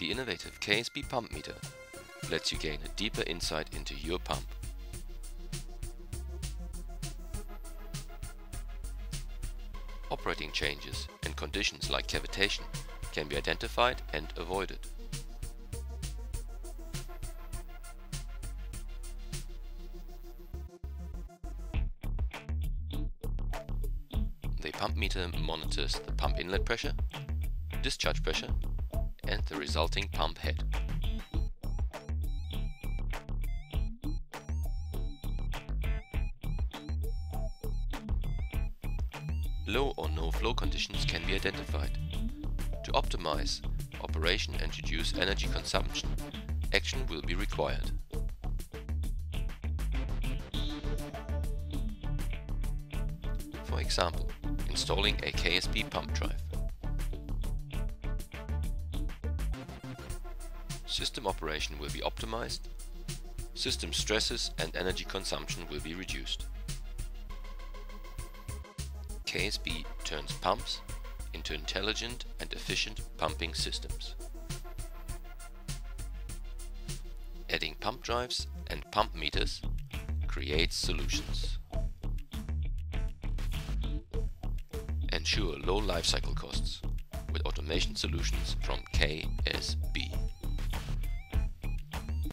The innovative KSB PumpMeter lets you gain a deeper insight into your pump. Operating changes and conditions like cavitation can be identified and avoided. The PumpMeter monitors the pump inlet pressure, discharge pressure and the resulting pump head. Low or no flow conditions can be identified. To optimize operation and reduce energy consumption, action will be required. For example, installing a KSB pump drive. System operation will be optimized, system stresses and energy consumption will be reduced. KSB turns pumps into intelligent and efficient pumping systems. Adding pump drives and pump meters creates solutions. Ensure low lifecycle costs with automation solutions from KSB.